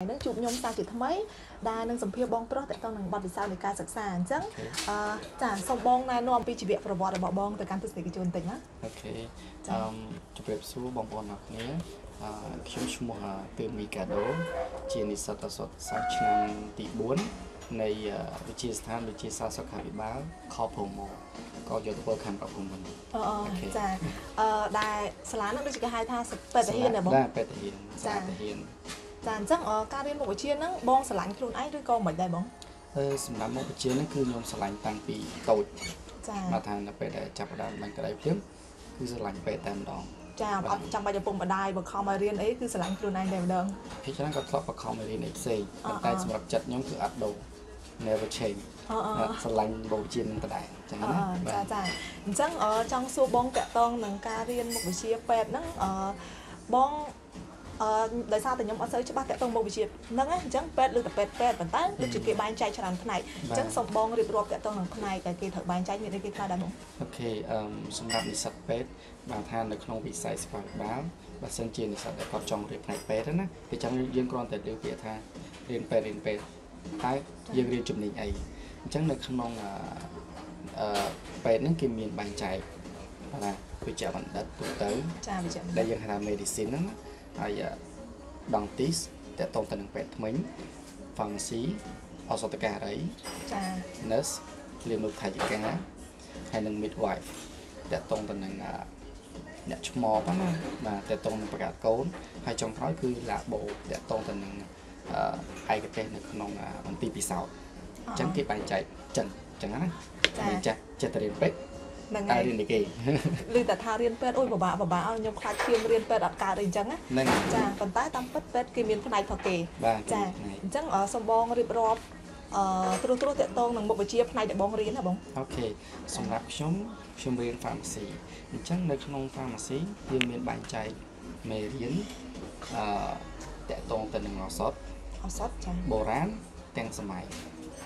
នឹងជួបខ្ញុំសាជាថ្មីដែលនឹងសម្ភាសបងប្រុសតទៅនឹងបទពិសោធន៍នៃការសិក្សាអញ្ចឹងអឺចាសូមបងណែនាំអំពីជីវប្រវត្តិរបស់បងទៅកាន់ទស្សនិកជនបន្តិចណាអូខេអឺជម្រាបសួរបងប្អូនអរគ្នាអឺខ្ញុំឈ្មោះទឿនមីកាដូជានិស្សិតអសតសាស្ត្រឆ្នាំទី4នៃវិទ្យាស្ថានវិទ្យាសាស្ត្រសុខាភិបាលខប្រមក៏យកទៅធ្វើខណ្ឌប្រភពមិនអឺចាអឺដែលសាលានោះដូចជាគេហៅថាពេទ្យទាហានណាបងបាទពេទ្យទាហានសាលាទាហាន ចាអញ្ចឹងការរៀនមុខវិជ្ជាហ្នឹងបងឆ្លាញ់ខ្លួនឯងឬក៏មិនដែរបងអឺសម្រាប់មុខវិជ្ជានេះគឺខ្ញុំឆ្លាញ់តាំងពីតូចចាមកថានៅពេលដែលចាប់ផ្ដើមបាញ់ក្តីភ្លាមគឺឆ្លាញ់ពេទ្យតែម្ដងចាអត់ចាំបាច់ឪពុកម្ដាយបើខំឲ្យរៀនអីគឺឆ្លាញ់ខ្លួនឯងតែម្ដងភាគច្រើនក៏ធ្លាប់បខំឲ្យរៀនអីផ្សេងអឺប៉ុន្តែអឺសម្រាប់ចិត្តខ្ញុំគឺអត់ដូរ never change អឺអឺស្រឡាញ់បូជានឹងដដែលអញ្ចឹងអណាឺបាចាទចាអញ្ចឹងអឺចង់សួរបងតកតងនឹងការរៀនមុខវិជ្ជាពេទ្យហ្នឹងអឺបង អឺដោយសារតែខ្ញុំអត់សូវច្បាស់តកតងមុខវិជ្ជាហ្នឹងណាអញ្ចឹងពេទ្យឬតែពេទ្យពេទ្យប៉ុន្តែដូចជាគេបែងចែកច្រើនផ្នែកអញ្ចឹងសូមបងរៀបរាប់តកតងនឹងផ្នែកដែលគេត្រូវបែងចែកមានអីគេខ្លះដែរបងអូខេអឺមសម្រាប់និស្សិតពេទ្យបានថានៅក្នុងវិស័យសុខាភិបាលបើសិនជានិស្សិតដែលគាត់ចង់រៀនផ្នែកពេទ្យណាគេចង់យើងគ្រាន់តែលើកពាក្យថារៀនពេទ្យរៀនពេទ្យតែយើងរៀនជំនាញអីអញ្ចឹងនៅក្នុងអឺអឺពេទ្យហ្នឹងគេមានបែងចែកណាវិជ្ជាបណ្ឌិតទូទៅចាវិជ្ជាដែលយើងហៅថា medicine ហ្នឹងណា ហើយ dentist តកតងទៅនឹងពេទ្យថ្មិញ pharmacy ឱសថការីចា nurse លានុថៃយិកាហើយនឹង midwife តកតងទៅនឹងអឺអ្នកឆ្មបណាបាទតកតងនឹងបង្កើតកូនហើយចុងក្រោយគឺ labo តកតងទៅនឹងអឺឯកទេសនៅក្នុងអឺមន្ទីរពិសោធន៍អញ្ចឹងគេបែងចែកចឹងអញ្ចឹងណាមិនចាស់ចិត្តរៀនពេទ្យ ហ្នឹងតែហើយរៀននេះគេឬតែថារៀនពេទ្យអូយពិបាកពិបាកឲ្យខ្ញុំខ្លាចឈាមរៀនពេទ្យអត់កើតអីអញ្ចឹងណាហ្នឹងចាប៉ុន្តែតាមពិតពេទ្យគេមានផ្នែកផងគេបាទចាផ្នែកអញ្ចឹងអឺសូមបងរៀបរាប់អឺត្រួសត្រាសតកតងនឹងមុខវិជ្ជាផ្នែកដែលបងរៀនណាបងអូខេសម្រាប់ខ្ញុំខ្ញុំរៀន pharmacy អញ្ចឹងនៅក្នុង pharmacy យើងមានបែងចែកមេរៀនអឺតកតងទៅនឹងឱសថឱសថចាបុរាណទាំងសម័យ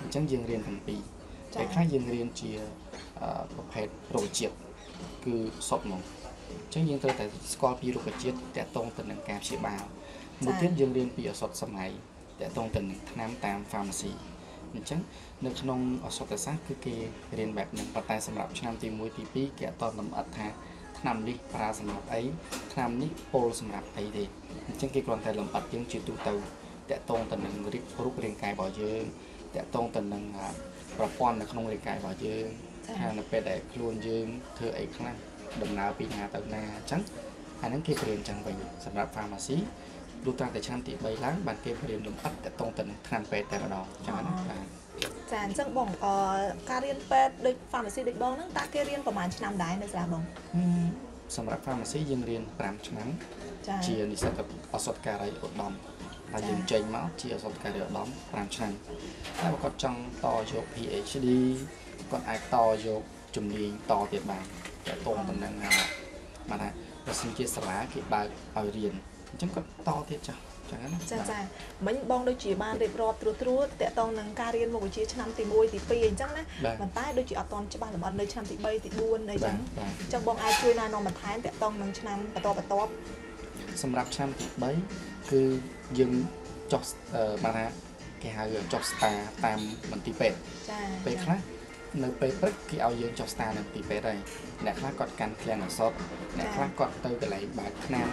អញ្ចឹងយើងរៀនទាំងពីរចា៎ពេលខ្លះយើងរៀនជាអឺ ប្រភេទរុក្ខជាតិគឺសុទ្ធហ្មងអញ្ចឹងយើងត្រូវតែស្គាល់ពីរុក្ខជាតិតកតងទៅនឹងការព្យាបាលមួយទៀតយើងរៀនពីឱសថសម័យតកតងទៅនឹងថ្នាំតាម pharmacy អញ្ចឹងនៅក្នុងឱសថសាស្ត្រគឺគេរៀនបែបហ្នឹងប៉ុន្តែសម្រាប់ឆ្នាំទី1ទី2គេអត់តលំអិតថាថ្នាំនេះប្រើសម្រាប់អីថ្នាំនេះពោលសម្រាប់អីទេអញ្ចឹងគេគ្រាន់តែលំអិតយើងជាទូទៅតកតងទៅនឹងរូបរូបរាងកាយរបស់យើងតកតងទៅនឹងអាប្រព័ន្ធនៅក្នុងរាងកាយរបស់យើង ថានៅពេលដែលខ្លួនយើងធ្វើអីខ្លះដំណើរពីណាទៅណាអញ្ចឹងអាហ្នឹងគេបរៀនអញ្ចឹងវិញសម្រាប់ pharmacy លុះត្រាតែឆ្នាំទី3ឡើងបានគេបរៀនលំអិតតកតងទៅនឹងថ្នាំពេទ្យតែម្ដងអញ្ចឹងណាបាទចាអញ្ចឹងបងអឺការរៀនពេទ្យដូច pharmacy ដូចបងហ្នឹងតើគេរៀនប្រហែលឆ្នាំដែរនៅសាលាបងសម្រាប់ pharmacy យើងរៀន5ឆ្នាំចាជានិស្សិតឱសថការីឧត្តមហើយយើងចេញមកជាឱសថការីឧត្តម5ឆ្នាំតែបើគាត់ចង់តយក PhD គាត់អាចតយកជំនាញតទៀតបានតកតងទៅនឹងអាបាទថាបើសិនជាសាលាគេបើកឲ្យរៀនអញ្ចឹងគាត់តទៀតចាស់អញ្ចឹងណាចាចាមិញបងដូចជាបានរៀបរាប់ត្រួសត្រាសតកតងនឹងការរៀនមុខវិជ្ជាឆ្នាំទី1ទី2អញ្ចឹងណាបាទប៉ុន្តែដូចជាអត់ទាន់ច្បាស់លម្អិតនៅឆ្នាំទី3ទី4អីបាចឹទងបាទអញ្ចឹងបងអាចជួយណែនាំបន្ថែមតកតងនឹងឆ្នាំបន្តបន្ទាប់សម្រាប់ឆ្នាំទី3គឺយើងចុះអឺបាទថាគេហៅចុះ star តាមមន្ទីរពេទ្យចាពេលខ្លះ នៅពេលព្រឹកគេឲ្យយើងចុះស្តារនៅទីពេទ្យហើយអ្នកខ្លះគាត់កាន់ឃ្លាំងអសតអ្នកខ្លះគាត់ទៅកន្លែងបើកថ្នាំ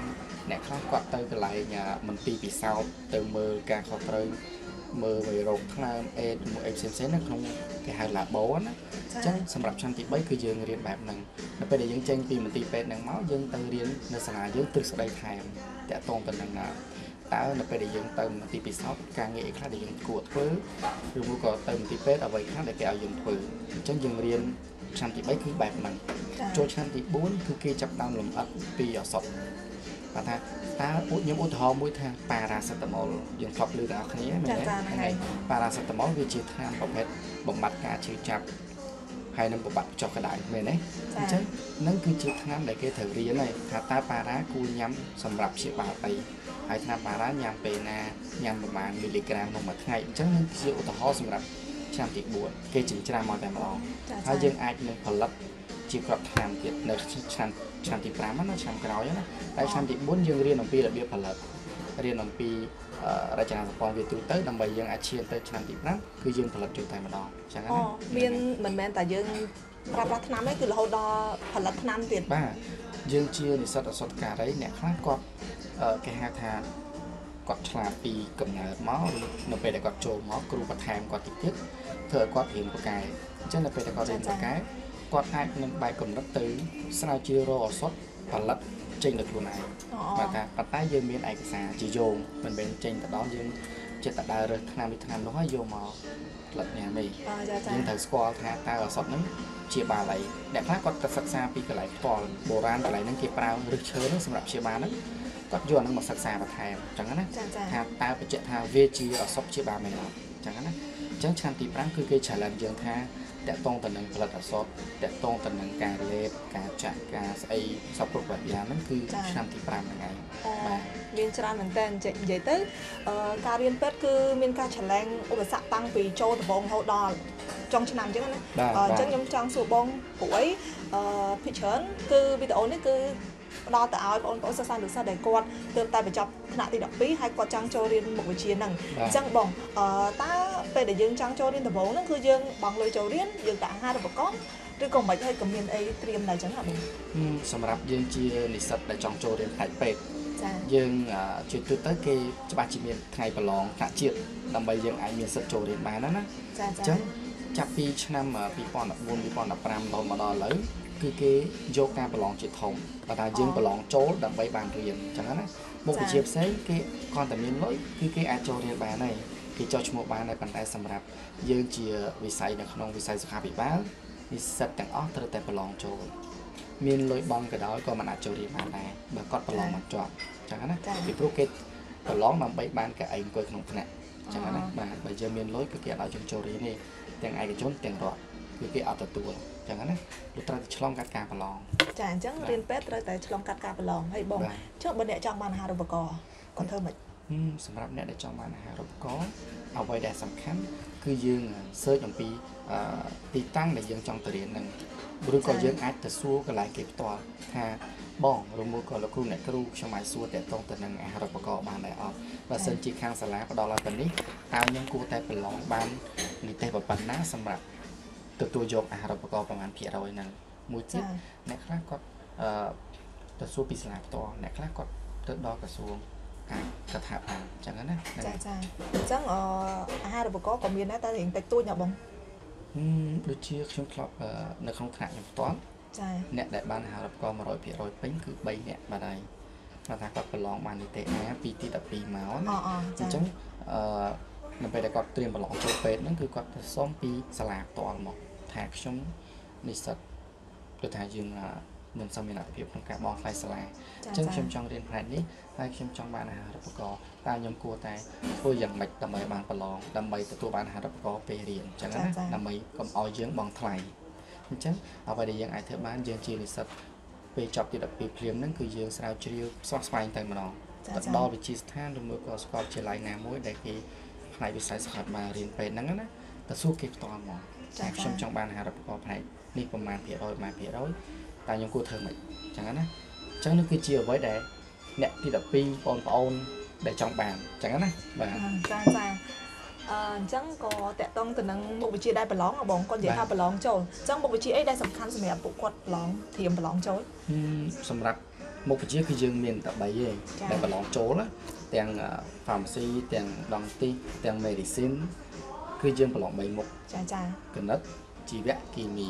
អ្នកខ្លះគាត់ទៅកន្លែងអាមន្ទីរពិសោធន៍ទៅមើលការខុសត្រូវមើលវីរោគថ្លើមអេដមួយអីផ្សេងៗនៅក្នុងគេហៅ labo ណាអញ្ចឹងសម្រាប់ឆ្នាំទី3គឺយើងរៀនបែបហ្នឹងនៅពេលដែលយើងចេញពីមន្ទីរពេទ្យហ្នឹងមកយើងទៅរៀននៅសាលាយើងទ្រឹស្ដីថែមតាក់ទងទៅនឹងណា តើនៅពេលដែលយើងទៅមន្ទីរពិសោធន៍ការងារអីខ្លះដែលយើងគួរធ្វើឬមួយក៏ទៅមន្ទីរពេទ្យអ្វីខ្លះដែលគេឲ្យយើងធ្វើអញ្ចឹងយើងរៀនឆ្នាំទី3គឺបែបហ្នឹងចាចូលឆ្នាំទី4គឺគេចាប់ផ្ដើមលំអិតពីឱសថបាទថាតើឧខ្ញុំឧទាហរណ៍មួយថាប៉ារ៉ាសេតាមុលយើងធ្លាប់ឮដល់គ្នាមែនចាទេចាហ្នឹងហើយប៉ារ៉ាសេតាមុលវាជាថ្នាំប្រភេទបំបត្តិការឈឺចាប់ហើយនឹងបំបត្តិចុះក្តៅមែនទេអញ្ចឹងនឹងគឺជាថ្នាំដែលគេត្រូវរៀនហើយថាតើប៉ារ៉ាគួរញ៉ាំសម្រាប់ព្យាបាលអី ហើយថ្នាំប៉ារ៉ាញ៉ាំពេលណាញ៉ាំប្រមាណមីលីក្រាមក្នុងមួយថ្ងៃអញ្ចឹងនឹងជាឧទាហរណ៍សម្រាប់ឆ្នាំទី4គេចិញ្ច្រាំមកតែម្ដងចាហើយយើងអាចនឹងផលិតជាក្របថ្នាំទៀតនៅឆ្នាំឆ្នាំទី5ហ្នឹងណាឆ្នាំក្រោយណាតែឆ្នាំទី4យើងរៀនអំពីរបៀបផលិតរៀនអំពីអឺរចនាសម្ព័ន្ធវាទូទៅដើម្បីយើងអាចឈានទៅឆ្នាំទី5គឺយើងផលិតជូនតែម្ដងអញ្ចឹងណាអូមានមិនមែនតែយើងប្រើប្រាស់ថ្នាំទេគឺរហូតដល់ផលិតថ្នាំទៀតបាទ យើងជានិស្សិតអសតការីអ្នកខ្លះគាត់អឺគេហៅថាគាត់ឆ្លាតពីកំណើតមកឬនៅពេលដែលគាត់ចូលមកគ្រូបន្ថែមគាត់តិចទៀតធ្វើឲ្យគាត់រៀនប្រកែអញ្ចឹងនៅពេលដែលគាត់រៀនប្រកែគាត់អាចនឹងបែកកំណត់ទៅស្រាវជ្រាវរកអសតផលិតចេញដោយខ្លួនឯងអូបាទថាប៉ុន្តែយើងមានឯកសារជាយោងមិនមែនចេញទៅដល់យើងចិត្តតែដើររើសឆ្នាំនេះឆ្នាំនោះហើយយកមកផលិតញ៉ាំទេអចាចាយើងត្រូវស្គាល់ថាតើអសតហ្នឹង ជាបាលអីអ្នកខ្លះគាត់ទៅសិក្សាពីកន្លែងផ្ទាល់បុរាណកន្លែងហ្នឹងគេប្រើឫសឈើហ្នឹងសម្រាប់ព្យាបាលហ្នឹងគាត់យកអាហ្នឹងមកសិក្សាបន្ថែមអញ្ចឹងណាចាចាថាតើបញ្ជាក់ថាវាជាអសតព្យាបាលមែនអត់អញ្ចឹងណាអញ្ចឹងឆ្នាំទី5គឺគេ challenge យើងថាតកតងទៅនឹងផលិតអសតតកតងទៅនឹងការលេបការចាក់ការស្អីសពគ្រប់បែបយ៉ាងហ្នឹងគឺឆ្នាំទី5ហ្នឹងឯងអូបាទមានច្រើនមែនតើនិយាយទៅអឺការរៀនពេទ្យគឺមានការឆ្លងឧបសគ្គតាំងពីចូលដំបូងរហូតដល់ ចុងឆ្នាំអញ្ចឹងណាបាទអឺអបាទញ្ចឹងខ្ញុំចង់សួរបងព្រោះអីអឺភិកច្រើនគឺវីដេអូនេះគឺផ្ដល់ទៅឲ្យបងប្អូនសិស្សានុសិស្សដែលគាត់ទើបតែបញ្ចប់ថ្នាក់ទី12ហើយគាត់ចង់ចូលរៀនមុខវិជ្ជាហ្នឹងអញ្ចឹងបងអឺតើពេលដែលយើងចង់ចូលរៀនដំបូងហ្នឹងគឺយើងបង់លុយចូលរៀនយើងដាក់អាហារូបករណ៍ឬក៏មិនហើយក៏មានអីត្រៀមដែរអញ្ចឹងហ៎បងហឹមសម្រាប់យើងជានិស្សិតដែលចង់ចូលរៀនផ្នែកពេទ្យចាយើងអឺជាទូទៅគេច្បាស់ជាមានថ្ងៃប្រឡងថ្នាក់ជាតិដើម្បីយើងអាចមានសិទ្ធិចូលរៀនបានណាណាចាអញ្ចាចឹង ចាប់ពីឆ្នាំ2014 2015ដល់មកដល់ឥឡូវគឺគេយកការប្រឡងជាធំបើថាយើងប្រឡងចូលដើម្បីបានរៀនអញ្ចឹងណាមុខវិជ្ជាផ្សេងគេគ្រាន់តែមានលុយគឺគេអាចចូលរៀនបានហើយគេចុះឈ្មោះបានហើយប៉ុន្តែសម្រាប់យើងជាវិស័យនៅក្នុងវិស័យសុខាភិបាលនិស្សិតទាំងអស់ត្រូវតែប្រឡងចូលមានលុយបង់ក៏ដោយក៏មិនអាចចូលរៀនបានដែរបើគាត់ប្រឡងមិនជាប់អញ្ចឹងណាពីព្រោះគេប្រឡងដើម្បីបានកៅអីអង្គុយក្នុងថ្នាក់អញ្ចឹងណាបាទបើយើងមានលុយគឺគេអត់ឲ្យយើងចូលរៀនទេ ទាំងឯកជនទាំងរដ្ឋគឺគេអត់ទទួលអញ្ចឹងណាលោកត្រូវតែឆ្លងកាត់ការប្រឡងចាអញ្ចឹងរៀនពេទ្យត្រូវតែឆ្លងកាត់ការប្រឡងហើយបងបាទចុះបើអ្នកចង់បានអាហារូបករណ៍គាត់ធ្វើម៉េចហឹមសម្រាប់អ្នកដែលចង់បានអាហារូបករណ៍អ្វីដែលសំខាន់ គឺយើង search អំពីអឺទីតាំងដែលយើងចង់ទៅរៀនហ្នឹងឬក៏យើងអាចទៅសួរកន្លែងគេផ្ទាល់ថាបងឬមួយក៏លោកគ្រូអ្នកគ្រូខ្ញុំអាចសួរតកតងទៅនឹងអាហារូបករណ៍បានដែរអត់បើសិនជាខាងសាលាផ្ដល់ឲ្យប៉ុណ្នេះតើខ្ញុំគួរតែប្រឡងបាននីតិប៉ុណ្ណាសម្រាប់ទទួលយកអាហារូបករណ៍ប្រមាណភាគរយហ្នឹងមួយទៀតចាអ្នកខ្លះគាត់អឺទៅសួរពីសាលាផ្ទាល់អ្នកខ្លះគាត់ទៅដល់ក្រសួង អាចគាត់ថាបានអញ្ចឹងណាហ្នឹងចាចាអញ្ចឹងអឺអាហារូបករណ៍ក៏មានដែរតែរៀងតិចតួចណាបងហឹមដូចជាខ្ញុំធ្លាប់អឺនៅក្នុងថ្នាក់ខ្ញុំផ្ទាល់ចាអ្នកដែលបានអាហារូបករណ៍100%ពេញគឺ3នាក់បាទហើយគាត់ថាគាត់ប្រឡងបាននីតិអាពីទី12មកអណាអអចាញ្ចឹងអឺនៅពេលដែលគាត់ត្រៀមប្រឡងចូលពេទ្យហ្នឹងគឺគាត់ទៅសុំពីសាលាផ្ទាល់មកថាខ្ញុំនិស្សិតគឺថាយើងអឺ មិនសមមានអត្ថភាពក្នុងការបង់ថ្លៃសាលាអញ្ចឹងខ្ញុំចង់រៀនផ្នែកនេះហើយខ្ញុំចង់បានអាហារូបករណ៍តើខ្ញុំគួរតែធ្វើយ៉ាងម៉េចដើម្បីបានប្រឡងដើម្បីទទួលបានអាហារូបករណ៍ពេលរៀនអញ្ចឹងណាដើម្បីកុំឲ្យយើងបង់ថ្លៃអញ្ចឹងអ្វីដែលយើងអាចធ្វើបានយើងជានិស្សិតពេលចប់ទី12ភ្លាមហ្នឹងគឺយើងស្រាវជ្រាវស្វះស្វែងទៅម្ដងចាទៅចាដល់វិទ្យាស្ថានឬមួយក៏សាកលវិទ្យាល័យណាមួយដែលគេផ្នែកវិស័យសុខាភិបាលរៀនពេទ្យហ្នឹងណាទៅសួរគេផ្ទាល់មកថាខ្ញុំចង់បានអាហារូបករណ៍ផ្នែកនេះប្រមាណភាគរយប្រមាណភាគរយ តើខ្ញុំគួរធ្វើម៉េចអញ្ចឹងណាអញ្ចឹងនេះគឺជាអ្វីដែលអ្នកទី12បងប្អូនដែលចង់បានអញ្ចឹងណាបាទអឺចាចាអឺអញ្ចឹងក៏តកតងទៅនឹងមុខវិជ្ជាដែលប្រឡងហ៎បងគាត់និយាយថាប្រឡងចូលអញ្ចឹងមុខវិជ្ជាអីដែលសំខាន់សម្រាប់ពួកគាត់ប្រឡងធៀមប្រឡងចូលហឹមសម្រាប់មុខវិជ្ជាគឺយើងមានតែ3ទេចា៎ដែលប្រឡងចូលណាទាំងអឺ pharmacy ទាំង dentist ទាំង medicine គឺយើងប្រឡង3មុខចាចាគណិតជីវៈគីមី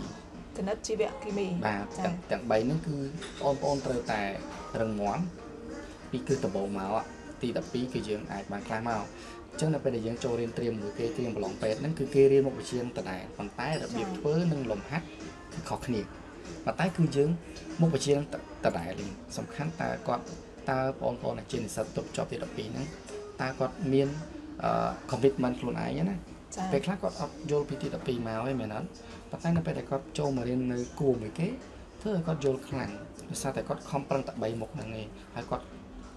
គណិតជីវៈគីមីបាទចា៎ទាំងទាំង3ហ្នឹងគឺបងប្អូនត្រូវតែរឹងមាំពីគឺដំបូងមកอะទី12គឺយើងអាចបានខ្លះមកអញ្ចឹងនៅពេលដែលយើងចូលរៀនត្រៀមមួយគេត្រៀមប្រឡងពេទ្យហ្នឹងគឺគេរៀនមុខវិជ្ជាហ្នឹងដដែលប៉ុន្តែរបៀបធ្វើនិងលំហាត់គឺខុសគ្នាប៉ុន្តែគឺយើងមុខវិជ្ជាហ្នឹងដដែលលេងសំខាន់តើគាត់តើបងប្អូនដែលជានិស្សិតទប់ជាប់ទី12ហ្នឹងតើគាត់មានអឺ commitment ខ្លួនឯងណាចា ពេលខ្លះគាត់អត់យល់ពីទី12មកឯងមែនអត់ប៉ុន្តែនៅពេលដែលគាត់ចូលមករៀននៅគួរមួយគេធ្វើឲ្យគាត់យល់ខ្លាំងដោយសារតែគាត់ខំប្រឹងតែ3មុខហ្នឹងឯងហើយគាត់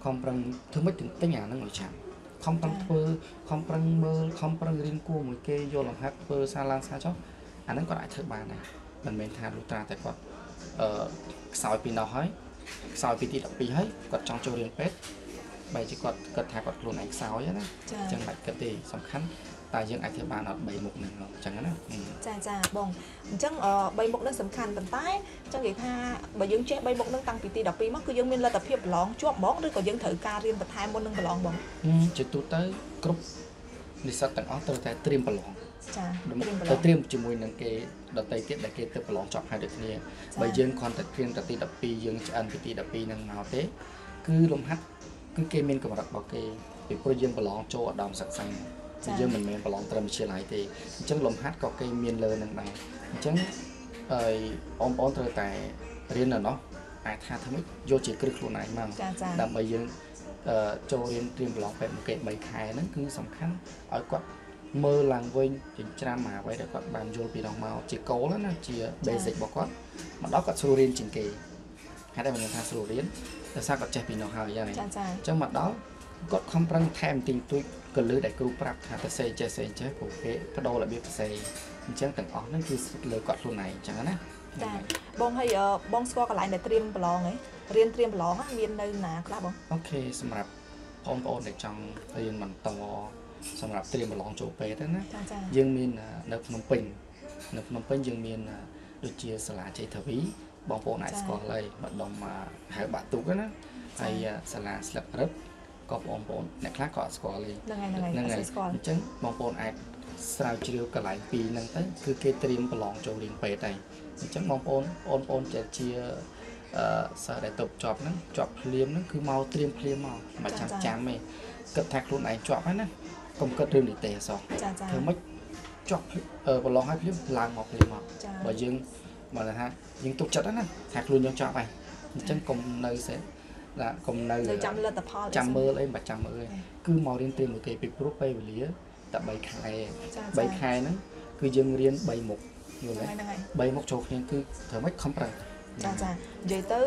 ខំប្រឹងធ្វើម៉េចទិញអាហ្នឹងឲ្យចាំខំប្រឹងធ្វើខំប្រឹងមើលខំប្រឹងរៀនគួរមួយគេយល់លំហាត់ធ្វើសារឡើងសារចុះអាហ្នឹងគាត់អាចធ្វើបានដែរមិនមែនថាលុះត្រាតែគាត់អឺខ្សោយពីនោះហើយខ្សោយពីទី12ហើយគាត់ចង់ចូលរៀនពេទ្យបែរជាគាត់គិតថាគាត់ខ្លួនឯងខ្សោយណាចាអញ្ចឹងមិនគិតទេសំខាន់ តែយើងអាចធ្វើបានអត់3មុខហ្នឹងអញ្ចឹងណាចាចាបងអញ្ចឹងអឺ3មុខហ្នឹងសំខាន់ប៉ុន្តែអញ្ចឹងនិយាយថាបើយើងចេះ3មុខហ្នឹងតាំងពីទី12មកគឺយើងមានលទ្ធភាពប្រឡងជាប់ហ្មងឬក៏យើងត្រូវការរៀនបន្ថែមមុននឹងប្រឡងបងជាទូទៅគ្រប់និស្សិតទាំងអស់ត្រូវតែត្រៀមប្រឡងចាត្រៀមប្រឡទៅងត្រៀមជាមួយនឹងគេដតីទៀតដែលគេទៅប្រឡងចប់ហើយដូចគ្នាបើយើងគ្រាន់តែត្រៀមតែទី12យើងឆ្អិនពីទី12ហ្នឹងមកទេ គឺលំហាត់គឺគេមានកម្រិតរបស់គេពីព្រោះយើងប្រឡងចូលឧត្តមសិក្សា យើងមិនមែនប្រឡងត្រឹមវិទ្យាល័យទេអញ្ចឹងលំហាត់ក៏គេមានលើនឹងដែរអញ្ចឹងអើយបងប្អូនត្រូវតែរៀននៅនោះអាចថាធ្វើម៉េចយកជាគ្រឹះខ្លួនឯងមកចាចាដើម្បីយើងអឺចូលរៀនត្រៀមប្រឡងពេទ្យមួយគេ3ខែហ្នឹងគឺសំខាន់ឲ្យគាត់មើលឡើងវិញចិញ្ច្រាំមកអ្វីដែលគាត់បានយល់ពីនោះមកជាគោលណាជា basic របស់គាត់មកដល់គាត់ស្រួលរៀនជាងគេហេតុតែមិនថាស្រួលរៀនដោយសារគាត់ចេះពីនោះហើយហើយចាចាអញ្ចឹងមកដល់គាត់ខំប្រឹងថែមទីងទួច ក៏លើដែលគ្រូប្រាប់ថាទៅសេចេះសេចេះព្រោះគេបដូររបៀបសរសេរអញ្ចឹងទាំងអស់ហ្នឹងគឺលើគាត់ខ្លួនឯងអញ្ចឹងណាចាបងហើយអឺបងស្គាល់កន្លែងដែលត្រៀមប្រឡងហ៎រៀនត្រៀមប្រឡងហ្នឹងមាននៅណាខ្លះបងអូខេសម្រាប់បងប្អូនដែលចង់រៀនបន្តសម្រាប់ត្រៀមប្រឡងចូលពេទ្យហ្នឹងណាចាចាយើងមានអឺនៅភ្នំពេញនៅភ្នំពេញយើងមានអឺដូចជាសាលាជ័យធាវីបងប្អូនអាចស្គាល់ហើយម្ដុំអឺហៅបាក់ទុកហ្នឹងណាហើយអឺសាលាស្លឹករឹត ក៏បងប្អូនអ្នកខ្លះក៏អត់ស្គាល់ទេហ្នឹងហើយហ្នឹងហើយហ្នឹងអហើត់យស្គាល់អញ្ចឹងបងប្អូនអាចស្រាវជ្រាវកន្លែងពីរហ្នឹងទៅគឺគេត្រៀមប្រឡងចូលរៀនពេទ្យហើយអញ្ចឹងបងប្អូនបងប្អូនជាជាអឺសិស្សដែលតប់ជាប់ហ្នឹងជាប់ភ្លាមហ្នឹងគឺមកត្រៀមភ្លាមមកមិនចាំចាំទេគិតថាខ្លួនឯងជាប់ហើយណាកុំគិតរឿងនីតិអសោះចាចាធ្វើម៉េចជាប់អឺប្រឡងឲ្យភ្លាមឡើងមកភ្លាមមកចាបើយើងបើថាយើងទុកចិត្តហ្នឹងណាថាខ្លួនយើងជាប់ហើយអញ្ចឹងកុំនៅសេ ណាកុំនៅនៅចាំលទ្ធផលចាំមើលអីមិនបាច់ចាំមើលអីគឺមករៀនត្រៀមមួយគេពីព្រោះពេលវេលាតែ3ខែចា3ខែហ្នឹងគឺយើងរៀន3មុខយល់ហ្នឹងទេហើយហ្នឹងហើយ3មុខចូលគ្នាគឺធ្វើម៉េចខំប្រឹងចាចានិយាយទៅ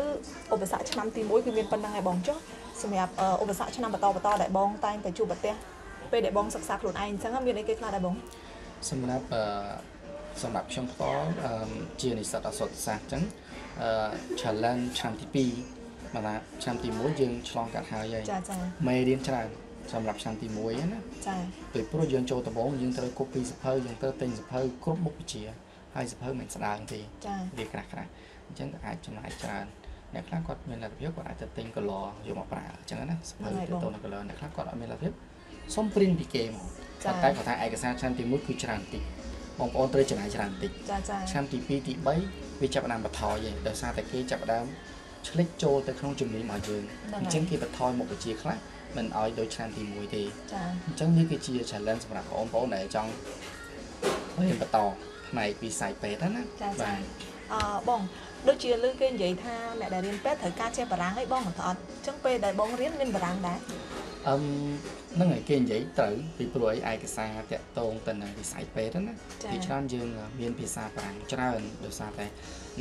ឧបសគ្គឆ្នាំទី1គឺមានប៉ុណ្្នឹងឯងបងចុះសម្រាប់អឺឧបសគ្គឆ្នាំបន្តបន្តដែលបងតែងតែជួបប្រទះពេលដែលបងសិក្សាខ្លួនឯងអញ្ចឹងមានអីគេខ្លះដែរបងសម្រាប់អឺសម្រាប់ខ្ញុំផ្ទាល់អឺជានិស្សិតអសតសាស្ត្រអញ្ចឹងអឺ challenge ឆ្នាំទី2 មកថាឆ្នាំទី1យើងឆ្លងកាត់ហើយហើយចាចាមេរៀនច្រើនសម្រាប់ឆ្នាំទី1ហ្នឹងណាចាពេលព្រោះយើងចូលដំបូងយើងត្រូវគប់ពីសភៅយើងត្រូវទិញសភៅគ្រប់មុខវិជ្ជាហើយសភៅមិនស្ដើងទេចាវាក្រាស់ក្រាស់អញ្ចឹងក៏អាចចំណាយច្រើនអ្នកខ្លះគាត់មានលទ្ធភាពគាត់អាចទៅទិញកឡយកមកប្រើអញ្ចឹងណាសភៅទៅទៅនឹងកឡអ្នកខ្លះគាត់អត់មានលទ្ធភាពសុំព្រីនពីគេមកប៉ុន្តែគាត់ថាឯកសារឆ្នាំទី1គឺច្រើនតិចបងប្អូនត្រូវចំណាយច្រើនតិចចាចាឆ្នាំទី2ទី3វាចាប់ផ្ដើមបន្ថយឯងដោយសារតែគេចាប់ផ្ដើម ឆ្លិចចូលទៅក្នុងជំនាញរបស់យើងអញ្ចឹងគេបន្ថយមុខវិជ្ជាខ្លះមិនឲ្យដូចឆ្នាំទី1ទេចាអញ្ចឹងនេះគឺជា challenge សម្រាប់បងប្អូនដែលចង់រៀនបន្តផ្នែកវិស័យពេទ្យណាចាចាអឺបងដូចជាលើគេនិយាយថាអ្នកដែលរៀនពេទ្យត្រូវការចេះបារាំងអីបងអត់អត់អញ្ចឹងពេលដែលបងរៀនមានបារាំងដែរអឹមហ្នឹងហើយគេនិយាយត្រូវពីព្រោះអីឯកសារតាក់ទងទៅនឹងវិស័យពេទ្យណាចាពីច្រើនយើងមានភាសាបារាំងច្រើនដោយសារតែ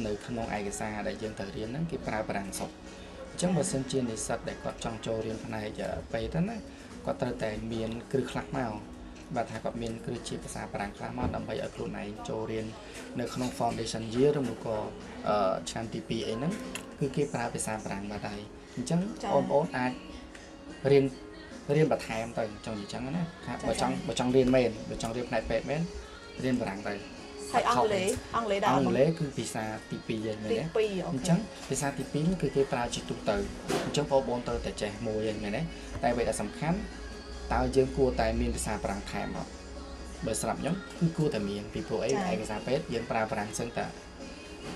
នៅក្នុងឯកសារដែលយើងត្រូវរៀនហ្នឹងគេប្រើបារាំងសុទ្ធអញ្ចឹងបើសិនជានិស្សិតដែលគាត់ចង់ចូលរៀនផ្នែកពេទ្យណាគាត់ត្រូវតែមានគ្រឹះខ្លះមកបាទថាគាត់មានគ្រឹះជាភាសាបារាំងខ្លះមកដើម្បីឲ្យខ្លួនឯងចូលរៀននៅក្នុង foundation year ឬមកក៏អឺឆ្នាំទី2អីហ្នឹងគឺគេប្រើភាសាបារាំងបាទហើយអញ្ចឹងបងប្អូនអាចរៀនរៀនបន្ថែមទៅចង់និយាយចឹងណាថាបើចង់បើចង់រៀនមែនបើចង់រៀនផ្នែកពេទ្យមែនរៀនបារាំងទៅ ហើយអង់គ្លេសអង់គ្លេសដែរអអត់ង់បងគ្លេសគឺភាសាទី2ហ្នឹងមែនទីទេ2អូអញ្ខេចឹងភាសាទី2នេះគឺគេប្រើជាទូទៅអញ្ចឹងបងប្អូនត្រូវតែចេះមួយហ្នឹងមែនទេតែអ្វីដែលសំខាន់តើយើងគួរតែមានភាសាបារាំងថែមអត់បើសម្រាប់ខ្ញុំគឺគួរតែមានពីព្រោះអីឯកសារពេទ្យយើងប្រើបារាំងសឹងតែ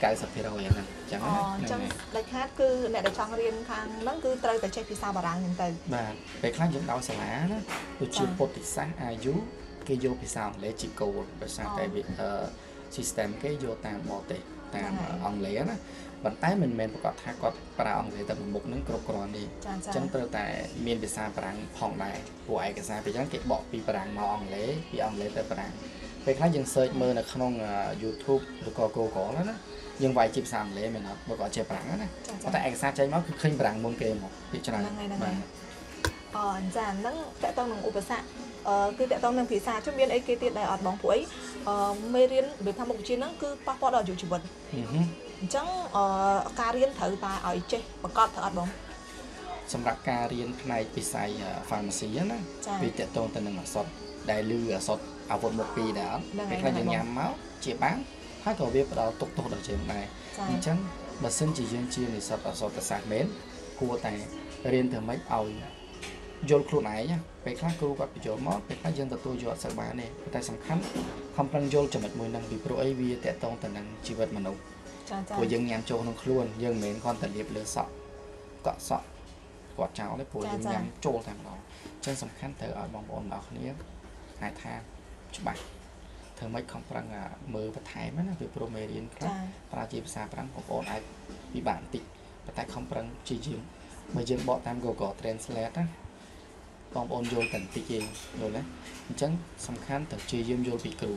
90%ហ្នឹងអញ្ចឹងអូណាអញ្ចឹងហ្នឹងហើយដាច់ខាតគឺអ្នកដែលចង់រៀនខាងហ្នឹងគឺត្រូវតែចេះភាសាបារាំងហ្នឹងទៅបាទពេលខ្លះយើងដល់សាលាណាដូចជាចា៎ពុទ្ធិសាសន៍អាយុ គេយកភាសាអង់គ្លេសជាគោលដោយសារតែអូវាអឺ system គេយកតាមបរទេសតាមហ្នឹងហើយអង់គ្លេសណាប៉ុន្តែមិនមែនប្រកាសថាគាត់ប្រើអង់គ្លេសតែមួយមុខហ្នឹងគ្រប់គ្រាន់ទេចាអចាញ្ចឹងត្រូវតែមានភាសាបារាំងផងដែរព្រោះឯកសារពេលអញ្ចឹងគេបកពីបារាំងមកអង់គ្លេសពីអង់គ្លេសទៅបារាំងពេលខ្លះយើង search មើលនៅក្នុងអឺ YouTube ឬក៏ Google ណាយើងវាយជាភាសាអង់គ្លេសមែនអត់បើគាត់ចេះបារាំងណាចាប៉ុន្តែឯកសារចេញមកគឺឃើញបារាំងមុនគេមកពីច្រើនហ្នឹងហើយហ្នឹងបាហើយទអអញ្ចឹងហ្នឹងតកតងនឹងឧបសគ្គអឺ គឺតកតងនឹងភាសាជុំមានអីគេទៀតដែលអត់បងពួកអីអឺមេរៀនរបៀបថាមុខវិជ្ជាហ្នឹងគឺប៉ះពាល់ដល់អាយុជីវិតហឹមហឹមអញ្ចឹងអឺការរៀនត្រូវតែឲ្យចេះប្រកបទៅអត់បងសម្រាប់ការរៀនផ្នែកវិស័យ pharmacy ណាចាវាតកតងទៅនឹងអសតដែលលឺអសតអាវុធមុខពីរដែរអត់ហ្នឹងហើយពេលខ្លះហ្នឹងយើងហើយញ៉ាំមកជាបានហើយក៏វាផ្ដល់ទុកទោសដល់យើងដែរចាអញ្ចឹងបើសិនជាយើងជានិស្សិតអសតសាស្ត្រមែនគួរតែរៀនធ្វើម៉េចឲ្យ យល់ខ្លួនឯងណាពេលខ្លះគ្រូគាត់បញ្ចូលមកពេលខ្លះយើងទទួលយកអត់សូវបានទេប៉ុន្តែសំខាន់ខំប្រឹងយល់ចំណុចមួយហ្នឹងពីព្រោះអីវាតកតងទៅនឹងជីវិតមនុស្សចាចាព្រោះយើងញ៉ាំចូលក្នុងខ្លួនយើងមិនមែនគ្រាន់តែលាបលើសក់កក់សក់គាត់ចោលទេព្រោះយើងញ៉ាំចូលតែម្ដងអញ្ចឹងសំខាន់ត្រូវឲ្យបងប្អូនទាំងអស់គ្នាអាចថាច្បាស់ធ្វើម៉េចខំប្រឹងអាមើលបន្ថែមណាពីព្រោះមេរៀនខ្លះចាប្រើជាភាសាប្រាំងបងប្អូនអាចពិបាកបន្តិចប៉ុន្តែខំប្រឹងជាជាងបើយើងបកតាម Google Translate ណា បងប្អូនយល់តែបន្តិចទេយល់ទេអញ្ចឹងសំខាន់ត្រូវជាយាមយល់ពីគ្រូ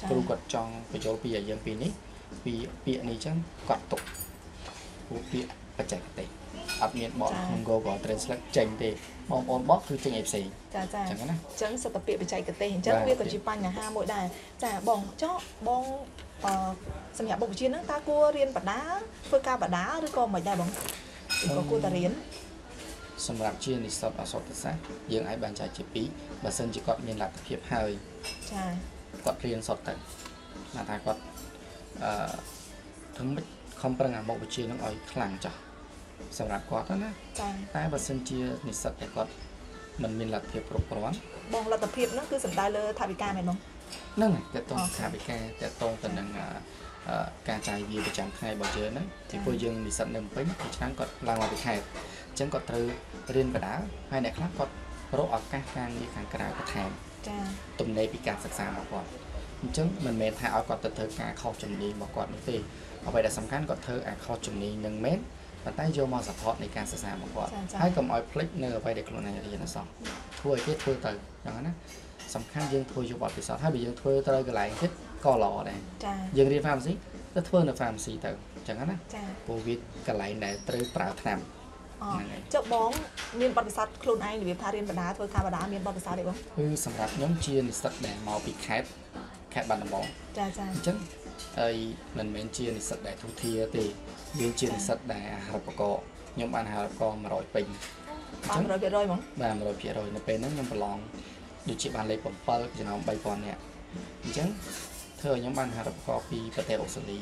ចាគ្រូគាត់ចង់បញ្ចូលពីឲ្យយើងពីនេះពីពាក្យនេះអញ្ចឹងគាត់ទុកព្រោះពាក្យបច្ចេកទេសអត់មានបកក្នុង Google Translate ចេញទេបងប្អូនបកគឺចេញឯផ្សេងចាចាអញ្ចឹងណាអញ្ចឹងសត្វពាក្យបច្ចេកទេសអញ្ចឹងបាទវាក៏ជាបញ្ហាមួយដែរចាបងចុះបងអឺសម្រាប់បុព្វវិជ្ជាហ្នឹងតើគួររៀនបដាធ្វើការបដាឬក៏មិនដែរបងឬក៏គួរតែរៀន សម្រាប់ជានិស្សិតអក្សរសាស្ត្រយើងអាចបែងចែកជាពីរបើសិនជាគាត់មានលទ្ធភាពហើយចាគាត់រៀនសុទ្ធទៅណាថាគាត់អឺធ្វើម៉េចខំប្រឹងអាមុខវិជ្ជានឹងឲ្យខ្លាំងចាស់សម្រាប់គាត់ណាចាតែបើសិនជានិស្សិតដែលគាត់មិនមានលទ្ធភាពគ្រប់គ្រាន់បងលទ្ធភាពហ្នឹងគឺសំដៅលើថាវិការមែនបងហ្នឹងហើយតើតងអូខេថាវិការតើតងទៅនឹងអឺអឺការចាយវាប្រចាំថ្ងៃរបស់យើងហ្នឹងចា៎ពីព្រោះយើងនិស្សិតនៅភ្នំពេញពីឆ្នាំគាត់ឡើងមកពីខេត្តអញ្ចឹងគាត់ត្រូវរៀនបដាហើយអ្នកខ្លះគាត់រកឱកាសការងារខាងក្រៅបន្ថែមចាទំនេរពីការសិក្សារបស់គាត់អញ្ចឹងមិនមែនថាឲ្យគាត់ទៅធ្វើការខុសជំនាញរបស់គាត់នោះទេអ្វីដែលសំខាន់គាត់ធ្វើអាខុសជំនាញនឹងមែនប៉ុន្តែយកមក support នៃការសិក្សារបស់គាត់ចាចាហើយកុំឲ្យភ្លេចនៅអ្វីដែលខ្លួនឯងរៀនអសោះធ្វើឲ្យគេធ្វើទៅអញ្ចឹងណាសំខាន់យើងធ្វើយកបទពិសោធន៍ហើយបើយើងធ្វើត្រូវកន្លែងទៀតក៏ល្អដែរចាយើងរៀន pharmacy ទៅធ្វើនៅ pharmacy ទៅអញ្ចឹងណាចាព្រោះវាកន្លែងដែលត្រូវប្រើថ្នាំអហ្នឹងហើយ ចុះបងមានបទពិសោធន៍ខ្លួនឯងរបៀបថារៀនបដាធ្វើការបដាមានបទពិសោធន៍ទេបងគឺសម្រាប់ខ្ញុំជានិស្សិតដែលមកពីខេត្តខេត្តបាត់ដំបងចាចាអញ្ចឹងហើយមិនមែនជានិស្សិតដែលទុធាទេយើងជានិស្សិតដែលអាហារូបករណ៍ខ្ញុំបានអាហារូបករណ៍100ពេញបាន100%ហ្មងបាទ100%នៅពេលហ្នឹងខ្ញុំប្រឡងដូចជាបានលេខ7ចំណោម3000នាក់អញ្ចឹងធ្វើឲ្យខ្ញុំបានអាហារូបករណ៍ពីប្រទេសអូស្ត្រាលី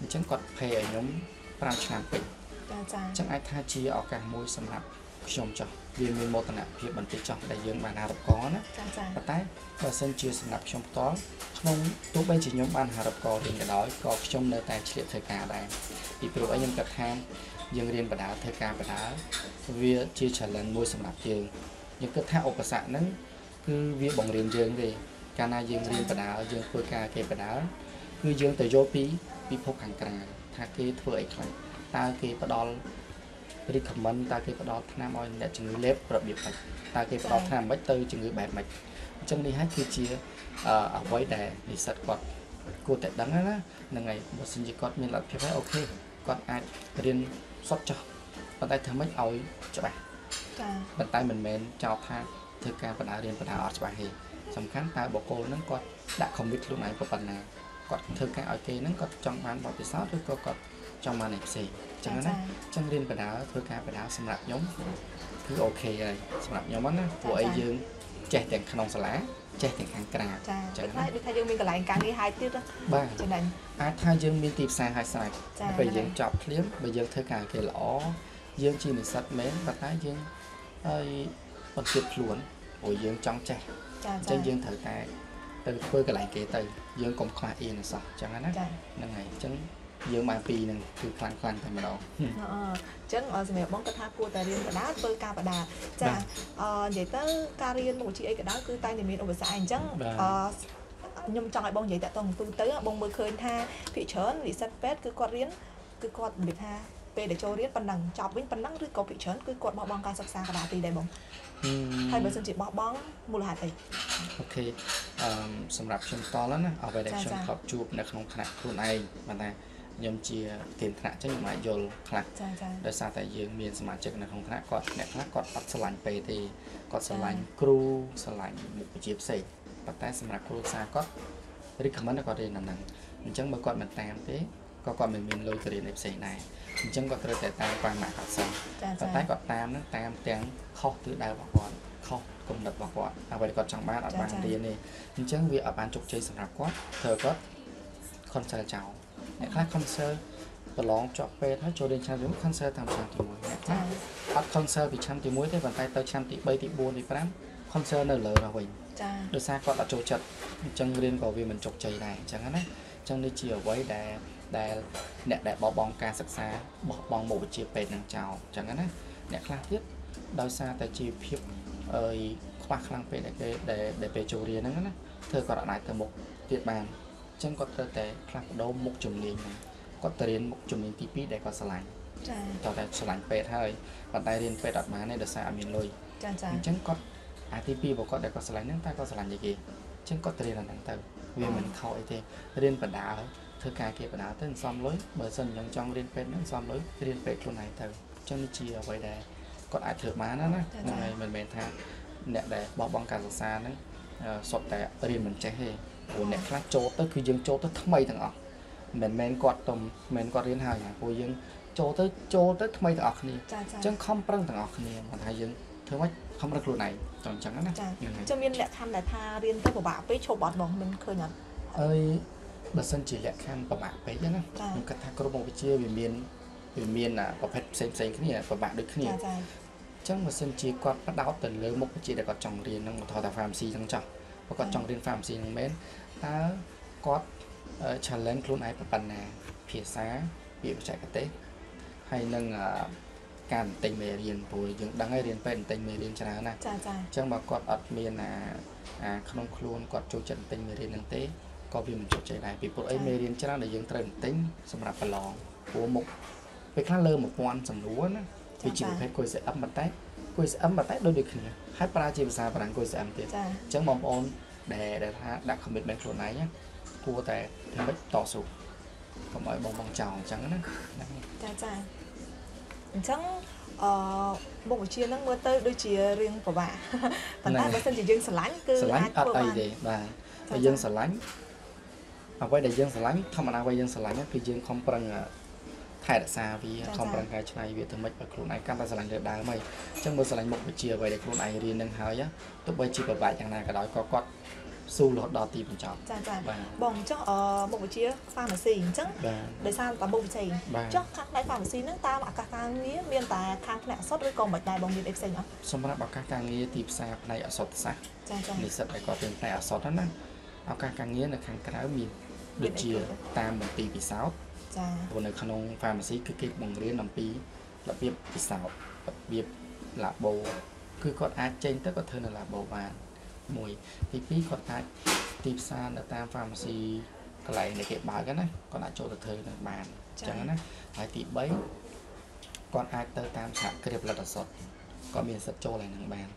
អញ្ចឹងគាត់ភេឲ្យខ្ញុំ5ឆ្នាំពេញ ចាចាអញ្ចឹងអាចថាជាឱកាសមួយសម្រាប់ខ្ញុំចោះវាមានមោទនភាពបន្តិចចោះដែលយើងបានអាហារូបករណ៍ណាចាចាប៉ុន្តែបើសិនជាសម្រាប់ខ្ញុំផ្ទាល់ក្នុងទោះបីជាខ្ញុំបានអាហារូបករណ៍រៀនក៏ដោយក៏ខ្ញុំនៅតែឆ្លៀតធ្វើការដែរពីព្រោះអីខ្ញុំគិតថាយើងរៀនបដាធ្វើការបដាវាជា challenge មួយសម្រាប់យើងយើងគិតថាឧបសគ្គហ្នឹងគឺវាបង្រៀនយើងទេកាលណាយើងរៀនបដាយើងធ្វើការគេបដាគឺយើងទៅយល់ពីពិភពខាងក្រៅថាគេធ្វើអីខ្លះ តើគេផ្ដល់ recommend តើគេផ្ដល់ថ្នាំឲ្យអ្នកជំងឺលេបរបៀបម៉េចតើគេផ្ដល់ថ្នាំម៉េចទៅជំងឺបែបម៉េចអញ្ចឹងនេះហើយគឺជាអឺអ្វីដែលនិស្សិតគាត់គួរតែដឹងណាហ្នឹងហើយបើសិនជាគាត់មានលទ្ធភាពហើយអូខេគាត់អាចរៀនសុទ្ធចោះប៉ុន្តែធ្វើម៉េចឲ្យច្បាស់ចាប៉ុន្តែមិនមែនចោលថាធ្វើការបដារៀនបដាអត់ច្បាស់ទេសំខាន់តើបុគ្គលហ្នឹងគាត់ដាក់ commit ខ្លួនឯងប៉ុណ្ណាគាត់ធ្វើការឲ្យគេហ្នឹងគាត់ចង់បានបទពិសោធន៍ឬក៏គាត់ ចង់បានអីផ្សេងអញ្ចឹងណាអញ្ចឹងរៀនបដាធ្វើការបដាសម្រាប់ខ្ញុំគឺអូខេហើយសម្រាប់ខ្ញុំហ្នឹងណាព្រោះអីយើងចេះទាំងក្នុងសាលាចេះទាំងខាងក្រៅចាចឹដូចងថាណាដូចថាយើងមានកន្លែងការងារហើយទៀតណាបាទចំណេញអាចថាយើងមានទីផ្សារហើយស្រេចចាពេលយើងចប់ភ្លាមបើយើងធ្វើការគេល្អយើងជានិស្សិតមែនប៉ុន្តែយើងហើយបន្ទាបខ្លួនព្រោះយើងចង់ចេះចាអញ្ចាចឹងយើងត្រូវតែទៅធ្វើកន្លែងគេទៅយើងកុំខ្លាចអៀនអសោះអញ្ចឹងណាចាហ្នឹងហើយអញ្ចឹង យើងបានពីរហ្នឹងគឺខ្លាំងខ្លាំងតែម្ដងអឺអញ្ចឹងអឺសម្រាប់បងគាត់ថាគួរតែរៀនបដាធ្វើការបដាចាបាទអឺនិយាយទៅការរៀនមុខវិជ្ជាអីក៏ដោយគឺតែងតែមានឧបសគ្គអញ្ចឹងបាទអឺខ្ញុំចង់ឲ្យបងនិយាយតាក់ទងទូទៅបងមើលឃើញថាភិកច្រើននិស្សិតពេទ្យគឺគាត់រៀនគឺគាត់និយាយថាពេលដែលចូលរៀនប៉ុណ្ណឹងចប់វិញប៉ុណ្ណឹងឬក៏ភិកច្រើនគឺគាត់បោះបង់ការសិក្សាកណ្ដាលទីដែរបងហឹមហើយបើសិនជាបោះបង់មូលហេតុអីអូខេអឺសម្រាប់ខ្ញុំតល់ណាអ្វីដែលចាខ្ញុំចាធ្លាប់ជួបនៅក្នុងថ្នាក់ខ្លួនឯងប៉ុន្តែ ខ្ញុំជាប្រធានថ្នាក់អញ្ចឹងខ្ញុំអាចយល់ខ្លះចាចាដោយសារតែយើងមានសមាជិកនៅក្នុងថ្នាក់គាត់អ្នកខ្លះគាត់អត់ស្រឡាញ់ពេទេគាត់ស្រឡាញ់ចាគ្រូស្រឡាញ់មុខវិជ្ជាផ្សេងប៉ុន្តែសម្រាប់គ្រូសាស្ត្រគាត់ recommend ឲ្យគាត់រៀនអាហ្នឹងអញ្ចឹងបើគាត់មិនតាមទេក៏គាត់មិនមានលុយទៅរៀនឯផ្សេងដែរអញ្ចឹងគាត់ត្រូវតែតាមតាមម៉ាក់គាត់សិនចាប៉ុន្តែគាត់តាមហ្នឹងតាមទាំងខុសទិសដៅរបស់គាត់ខុសគំនិតរបស់គាត់អ្វីដែលគាត់ចង់បានអត់បានរៀនទេអញ្ចឹងវាអត់បានជោគជ័យសម្រាប់គាត់ធ្វើគាត់ consult ចោល អ្នកខ្លះ consult ប្រឡងជាប់ពេទ្យហើយចូលរៀនឆ្នាំទី1 consult តាមឆ្នាំទី1អ្នកខ្លះចាអត់ consult ពីឆ្នាំទី1ទេប៉ុន្តែទៅឆ្នាំទី3ទី4ទី5 consult នៅលើនោះវិញចាដោយសារគាត់អត់ចូលចិត្តអញ្ចឹងរៀនក៏វាមិនជោគជ័យដែរអញ្ចឹងណាអញ្ចឹងនេះជាអ្វីដែលដែលអ្នកដែលបោះបង់ការសិក្សាបោះបង់មុខវិជ្ជាពេទ្យនឹងចោលអញ្ចឹងណាអ្នកខ្លះទៀតដោយសារតែជីវភាពអើយខ្វះខ្លាំងពេកដែលគេដែលដែលពេលចូលរៀនហ្នឹងណាធ្វើគាត់អត់អាចទៅមុខទៀតបានអញ្ចឹងគាត់ត្រូវតែផ្លាស់ប្ដូរមុខជំនាញហ្នឹងគាត់ទៅរៀនមុខជំនាញទី2ដែលគាត់ឆ្លាញ់ចាតោះតែឆ្លាញ់ពេទ្យហើយប៉ុន្តែរៀនពេទ្យអត់បានទេដោយសារអត់មានលុយចាចាអញ្ចឹងគាត់អាទី2របស់គាត់ដែលគាត់ឆ្លាញ់ហ្នឹងតែគាត់ឆ្លាញ់តែគេអញ្ចឹងគាត់ទៅរៀនអាហ្នឹងទៅវាមិនខុសអីទេរៀនបដាធ្វើការគេបដាទៅមិនសមលុយបើសិនអញ្ចឹងចង់រៀនពេទ្យហ្នឹងសមលុយរៀនពេទ្យខ្លួនឯងទៅអញ្ចឹងនេះជាអ្វីដែលគាត់អាចធ្វើបានណាណាហ្នឹងហើយមិនមែនថាអ្នកដែលបោះបង់ការសិក្សាហ្នឹងអឺសុទ្ធតែរៀនមិនចេះទេ ព្រោះអ្នកខ្លះចូលទៅគឺយើងចូលទៅថ្មីទាំងអស់មិនមែនគាត់ទៅមិនមែនគាត់រៀនហើយណាព្រោះយើងចូលទៅចូលទៅថ្មីទាំងអស់គ្នាចាចាអញ្ចឹងខំប្រឹងទាំងអស់គ្នាមិនថាយើងធ្វើម៉េចខំប្រឹងខ្លួនឯងចង់អញ្ចឹងណាចាហ្នឹងហើយចាំមានលក្ខខណ្ឌដែលថារៀនទៅពិបាកពេកឈប់អត់បងមិនឃើញអត់ហើយបើសិនជាលក្ខខណ្ឌពិបាកពេកណាចាខ្ញុំគិតថាគ្រប់មុខវិជ្ជាវាមានវាមានអាប្រភេទផ្សេងផ្សេងៗគ្នាពិបាកដូចគ្នាចាអចាញ្ចឹងបើសិនជាគាត់ផ្ដោតទៅលើមុខវិជ្ជាដែលគាត់ចង់រៀនហ្នឹងឧទាហរណ៍ថា pharmacy ហ្នឹងចោះ បើគាត់ចង់រៀន pharmacy ហ្នឹងមែនតើគាត់អឺ challenge ខ្លួនឯងប៉ុណ្ណាភាសាពាក្យបច្ចេកទេសហើយនឹងអឺការបន្ទិញមេរៀនព្រោះយើងដឹងហើយរៀនពេទ្យបន្ទិញមេរៀនច្រើនណាស់ចាចាអញ្ចឹងបើគាត់អត់មានអាអាក្នុងខ្លួនគាត់ចូលចិត្តទិញមេរៀនហ្នឹងទេក៏វាមិនជោគជ័យដែរពីព្រោះអីមេរៀនច្រើនដែលយើងត្រូវទិញសម្រាប់ប្រឡងព្រោះមុខពេលខ្លះលើ1000សំណួរណាវាជាប្រភេទ quiz M ប៉ុន្តែ quiz M ប៉ុន្តែដូចដូចគ្នាហើយប្រើជាភាសាបារាំង quiz M ទៀតចាអញ្ចឹងបងប្អូន ដែលដែលថាដាក់ commitment ខ្លួនឯងណាគួរតែធ្វើម៉េចតស៊ូកុំឲ្យបងបងចោលអញ្ចឹងណាហ្នឹងហើយចាចាអញ្ចឹងអឺមុខវិជ្ជាហ្នឹងមើលទៅដូចជារៀងពិបាកប៉ុន្តែបើសិនជាយើងស្រឡាញ់គឺស្រឡាញ់អាចអត់ធ្វើអីបានទេបាទចាបើយើងស្រឡាញ់អ្វីដែលយើងស្រឡាញ់ធម្មតាអ្វីយើងស្រឡាញ់ហ្នឹងគឺយើងខំប្រឹងអ่ะ ថែរក្សាវាខំប្រឹងកែច្នៃវាទៅមិនឲ្យខ្លួនឯងកាន់តែស្រឡាញ់លើដើមហើយអញ្ចឹងបើស្រឡាញ់មុខវិជ្ជាអ្វីដែលខ្លួនឯងរៀននឹងហើយណាទោះបីជាពិបាកយ៉ាងណាក៏ដោយក៏គាត់ស៊ូរហូតដល់ទីបញ្ចប់ចាចាបាទបងអញ្ចឹងអឺមុខវិជ្ជា pharmacy អញ្ចឹងបាទដោយសារតែមុខវិជ្ជាបាទចុះខាងផ្នែក pharmacy ហ្នឹងតាមឱកាសការងារមានតែខាងផ្នែកអសត់ឬក៏មិនដែរបងមានអីផ្សេងអត់សម្រាប់ឱកាសការងារទីផ្សារផ្នែកអសតសាស្ត្រចាចានិស្សិតដែលគាត់រៀនផ្នែកអសតហ្នឹងណាឱកាសការងារនៅខាងក្រៅមានដូចជាតាមមន្ទីរពិសោធន៍ ចាព្រោះនៅក្នុង pharmacy គឺគេបង្រៀនអំពីរបៀបពិសោធន៍របៀប labo គឺគាត់អាចចេញទៅគាត់ធ្វើនៅ labo បានមួយទីពីរគាត់អាចទីផ្សារនៅតាម pharmacy កន្លែងដែលគេបើកហ្នឹងណាគាត់អាចចូលទៅធ្វើនៅបានអញ្ចឹងណាហើយទី3គាត់អាចទៅតាមសហគ្រាសផលិតឱសថគាត់មានសិទ្ធិចូលឡើងហ្នឹងបាន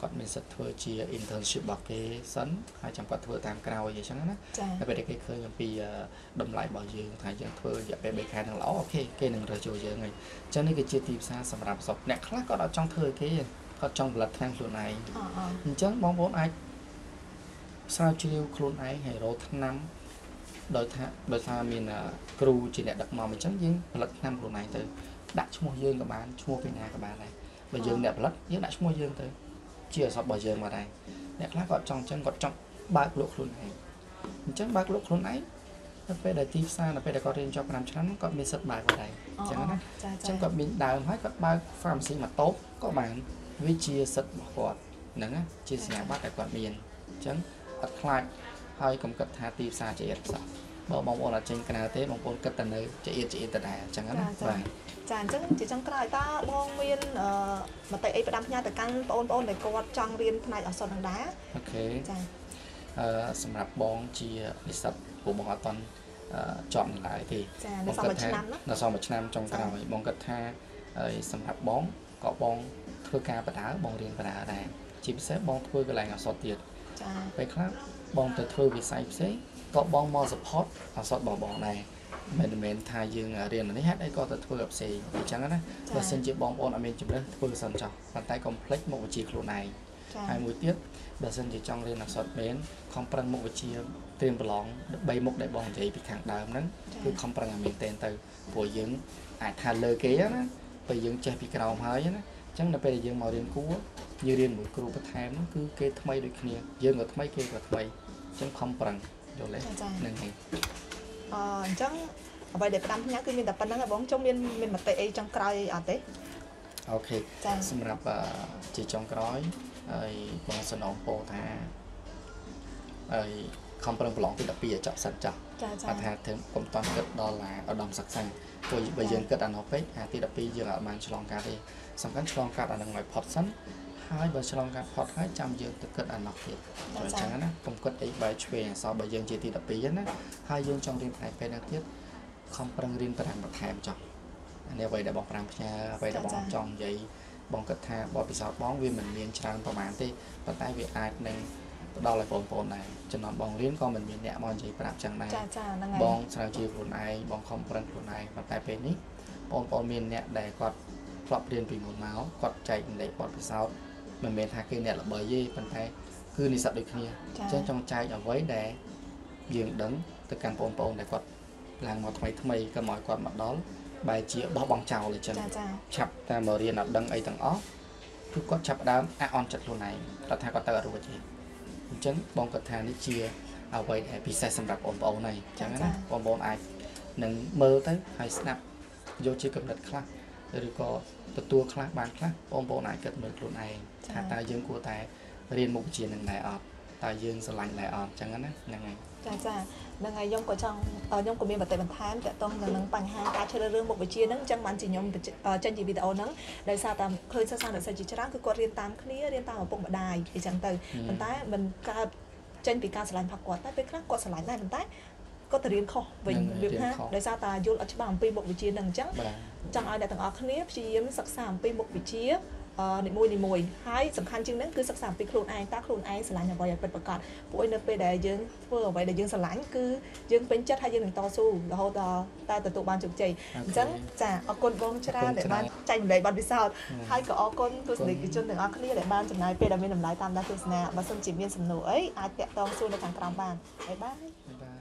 គាត់មានសិទ្ធិធ្វើជា internship របស់គេសិនហើយចាំគាត់ធ្វើតាមក្រោយអញ្ចឹងណាចាហើយពេលដែលគេឃើញអំពីអឺតម្លៃរបស់យើងថាយើងធ្វើរយៈពេល3ខែនឹងល្អអូខេគេនឹងរើសចូលយើងហើយអញ្ចឹងនេះគឺជាទីផ្សារសម្រាប់សពអ្នកខ្លះគាត់អត់ចង់ធ្វើឲ្យគេទេគាត់ចង់ផលិតថ្នាំខ្លួនឯងអអអញ្ចឹងបងប្អូនអាចស្រាវជ្រាវខ្លួនឯងហើយរកថ្នាំដោយថាដោយសារមានអឺគ្រូជាអ្នកដឹកនាំអញ្ចឹងយើងផលិតថ្នាំខ្លួនឯងទៅដាក់ឈ្មោះយើងក៏បានឈ្មោះពីណាក៏បានដែរបើយើងអ្នកផលិតយើងដាក់ឈ្មោះយើងទៅ ជាអសតរបស់យើងមកដែរអ្នកខ្លះគាត់ចង់អញ្ចឹងគាត់ចង់បើកលក់ខ្លួនឯងអញ្ចឹងបើកលក់ខ្លួនឯងនៅពេលដែលទីផ្សារនៅពេលដែលគាត់រៀនចប់5ឆ្នាំគាត់មានសិទ្ធិបើកដែរអញ្ចឹងណាចាអញ្ចឹចាងគាត់មានដើមហើយគាត់បើក pharmacy មួយតូបក៏បានវាជាសិទ្ធិរបស់គាត់ហ្នឹងណាជាសញ្ញាបត្រដែលគាត់មានអញ្ចឹងអត់ខ្លាចហើយកុំគិតថាទីផ្សារជាអៀតផ្សោះ បើបងប្អូនអត់ចេញក្រៅទេបងប្អូនគិតតែនៅជាអៀតជាអៀតដដែលអញ្ចឹងណាបាទចាអញ្ចឹងជាចុងក្រោយតើបងមានអឺមតិអីផ្ដាំផ្ញើទៅកាន់បងប្អូនដែលគាត់ចង់រៀនផ្នែកអសត់នឹងដែរអូខេចាអឺសម្រាប់បងជានិស្សិតព្រោះបងអត់តន់អឺជាប់នៅឡើយទេចានៅសល់មួយឆ្នាំណានៅសល់មួយឆ្នាំចុងក្រោយបងគិតថាហើយសម្រាប់បងក៏បងធ្វើការបដាបងរៀនបដាដែរជាពិសេសបងធ្វើកន្លែងអសត់ទៀតចាពេលខ្លះបងទៅធ្វើវិស័យផ្សេង ក៏បងមក support អសតរបស់បងដែរមិនមែនថាយើងរៀនអានេះហេតុអីក៏ទៅធ្វើឲ្យផ្សេងអញ្ចឹងណាបើសិនជាបងប្អូនអត់មានជំនឿធ្វើសិនចោះប៉ុន្តែកុំភ្លេចមុខវិជ្ជាខ្លួនឯងចា៎ហើយមួយទៀតបើសិនជាចង់រៀនអក្សរមែនខំប្រឹងមុខវិជ្ជាត្រៀមប្រឡង3មុខដែលបងនិយាយពីខាងដើមហ្នឹងចា៎គឺខំប្រឹងឲ្យមែនទែនទៅព្រោះយើងអាចថាលើគេណាពេលយើងចេះពីក្រោមហើយណាអញ្ចឹងដល់ពេលដែលយើងមករៀនគួរយើងរៀនមួយគ្រូបន្ថែមហ្នឹងគឺគេថ្មីដូចគ្នាយើងក៏ថ្មីគេក៏ថ្មីអញ្ចឹងខំប្រឹង យល់ទេចា៎ចា៎ហ្នឹងហើយអអញ្ចឹងអ្វីដែលផ្ដាំផ្ញើគឺមានតែប៉ុណ្្នឹងឯងបងចុងមានមានមតិអីចង់ក្រោយអីអត់ទេអូខេចា៎សម្រាប់អឺជាចុងក្រោយហើយបងសនងពោថាហើយខំប្រឹងប្រឡងទី12ឲ្យចប់សិនចោះចាចាបើថាធ្វើកុំតន់គិតដល់អាឧត្តមសិក្សាព្រោះបើយើងគិតអានោះពេកអាទី12យើងអាចបានឆ្លងកាត់ទេសំខាន់ឆ្លងកាត់អានឹងឲ្យផុតសិន ហើយបើឆ្លងកាត់ផុតហើយចាំយើងទៅគិតអានោះទៀតអញ្ចឹងណាកុំគិតអីបែរឆ្វេងអសោះបើយើងជាទី12ហ្នឹងណាហើយយើងចង់រៀនផ្នែកពេទ្យហ្នឹងទៀតខំប្រឹងរៀនប្រាំបន្ថែមចុះអានេះអ្វីដែលបងប្រាំផ្ញើអ្វីដែលបងចង់និយាយបងគិតថាបទពិសោធន៍បងវាមិនមានច្រើនប្រហែលទេប៉ុន្តែវាអាចនឹងផ្ដល់ឲ្យបងប្អូនដែរចំណន់បងរៀនក៏មិនមានអ្នកមកនិយាយប្រាប់ចឹងដែរចាចាហ្នឹងហើយបងស្រាវជ្រាវខ្លួនឯងបងខំប្រឹងខ្លួនឯងប៉ុន្តែពេលនេះបងប្អូនមានអ្នកដែលគាត់ធ្លាប់រៀនពីមុនមកគាត់ចែករំលែកបទពិសោធន៍ មិនមែនថាគេអ្នកល្បីទេប៉ុន្តែគឺនិស្សិតដូចគ្នាអញ្ចឹងចង់ចែកអ្វីដែលយើងដឹងទៅកាន់បងប្អូនដែលគាត់ឡើងមកថ្មីថ្មីក៏មកឲ្យគាត់មកដល់បែរជាបោះបង់ចោលអញ្ចឹងចាចាឆាប់តែមករៀនអត់ដឹងអីទាំងអស់គឺគាត់ចាប់ផ្ដើមអះអន់ចិត្តខ្លួនឯងគាត់ថាគាត់ទៅអត់រួចទេអញ្ចឹងបងគាត់ថានេះជាអ្វីដែលពិសេសសម្រាប់បងប្អូនហើយអញ្ចឹងណាបងប្អូនអាចនឹងមើលទៅហើយស្ដាប់យកជាកំណត់ខ្លះឬក៏ទទួលខ្លះបានខ្លះបងប្អូនអាចគិតមើលខ្លួនឯង ថាតើយើងគួរតែរៀនមុខវិជ្ជានឹងដែរអត់តើយើងស្រឡាញ់ដែរអត់អញ្ចឹងណាហ្នឹងហើយចាចាហ្នឹងហើយខ្ញុំក៏ចង់អឺខ្ញុំក៏មានមតិបន្ថែមតកតងទៅនឹងបញ្ហាការជ្រើសរើសមុខវិជ្ជាហ្នឹងអញ្ចឹងបានជាខ្ញុំបញ្ជាអឺចេញជាវីដេអូហ្នឹងដោយសារតែឃើញសិស្សានុសិស្សជាច្រើនគឺគាត់រៀនតាមគ្នារៀនតាមឪពុកម្ដាយអញ្ចឹងទៅប៉ុន្តែមិនកើតចេញពីការឆ្លាញ់ផាក់គាត់តែពេលខ្លះគាត់ឆ្លាញ់ដែរប៉ុន្តែគាត់ទៅរៀនខុសវិញហ្នឹងហើយវាថារៀនខុសដោយសារតែយល់អត់ច្បាស់អំពីមុខវិជ្ជាហ្នឹងអញ្ចឹងបាទចង់ឲ្យអ្នកទាំងអស់គ្នាព្យាយាមសិក្សាអំពីមុខវិជ្ជាអឺ នីមួយនីមួយហើយសំខាន់ជាងហ្នឹងគឺសិក្សាអំពីខ្លួនឯងតើខ្លួនឯងស្រឡាញ់អ្វីឲ្យពិតប្រាកដព្រោះនៅពេលដែលយើងធ្វើអ្វីដែលយើងស្រឡាញ់គឺយើងពេញចិត្តហើយយើងនឹងតស៊ូរហូតដល់តែទទួលបានជោគជ័យអញ្ចឹងចាអរគុណបងច្រើនដែលបានចែកម្លែកបទពិសោធន៍ហើយក៏អរគុណទស្សនិកជនទាំងអស់គ្នាដែលបានចំណាយពេលដែលមានតម្លៃតាមដានទស្សនាបើសិនជាមានសំណួរអីអាចតាក់ទងសួរនៅខាងក្រោមបានបាយបាយបាយបាយ